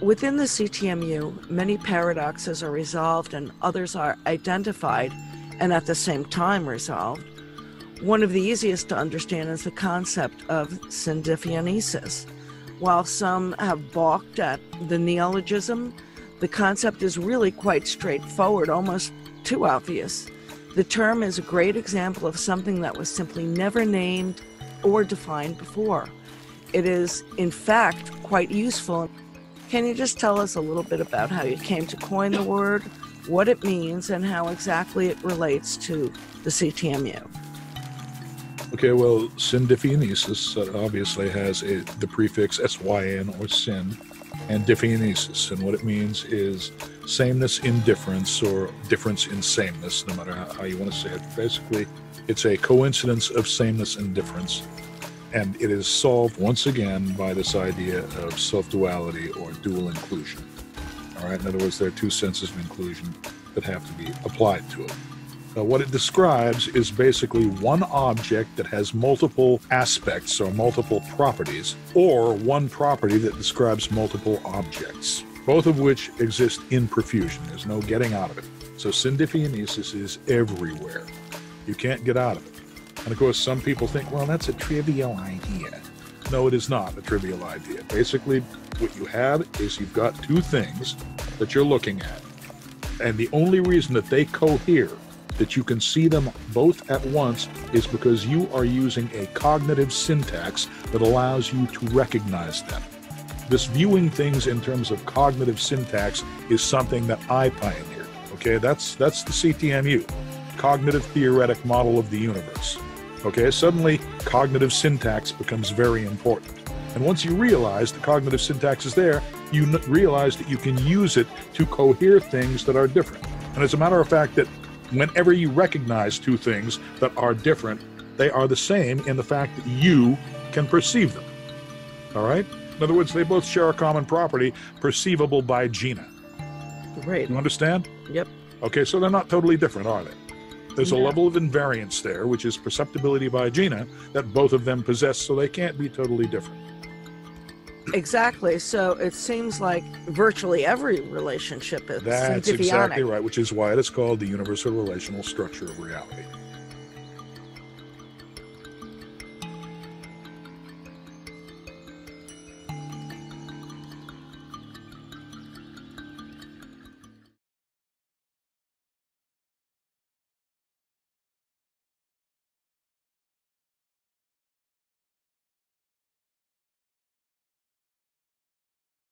Within the CTMU, many paradoxes are resolved and others are identified and at the same time resolved. One of the easiest to understand is the concept of syndiffeonesis. While some have balked at the neologism, the concept is really quite straightforward, almost too obvious. The term is a great example of something that was simply never named or defined before. It is, in fact, quite useful. Can you just tell us a little bit about how you came to coin the word, what it means, and how exactly it relates to the CTMU? Okay, well, syndiffeonesis uh, obviously has a, the prefix syn or syn, and diffeonesis. And what it means is sameness in difference or difference in sameness, no matter how you want to say it. Basically, it's a coincidence of sameness and difference. And it is solved once again by this idea of self duality or dual inclusion. All right, in other words, there are two senses of inclusion that have to be applied to it. Uh, what it describes is basically one object that has multiple aspects or multiple properties, or one property that describes multiple objects, both of which exist in profusion. There's no getting out of it. So syndiffeonesis is everywhere. You can't get out of it. And of course, some people think, well, that's a trivial idea. No, it is not a trivial idea. Basically, what you have is you've got two things that you're looking at. And the only reason that they cohere that you can see them both at once is because you are using a cognitive syntax that allows you to recognize them. This viewing things in terms of cognitive syntax is something that I pioneered. Okay, that's that's the CTMU, cognitive theoretic model of the universe. Okay, suddenly cognitive syntax becomes very important. And once you realize the cognitive syntax is there, you realize that you can use it to cohere things that are different. And as a matter of fact, that whenever you recognize two things that are different, they are the same in the fact that you can perceive them. All right? In other words, they both share a common property perceivable by Gina. Great. You understand? Yep. Okay, so they're not totally different, are they? There's a level of invariance there, which is perceptibility by Gina, that both of them possess, so they can't be totally different. Exactly. So it seems like virtually every relationship is That's exactly right, which is why it is called the universal relational structure of reality.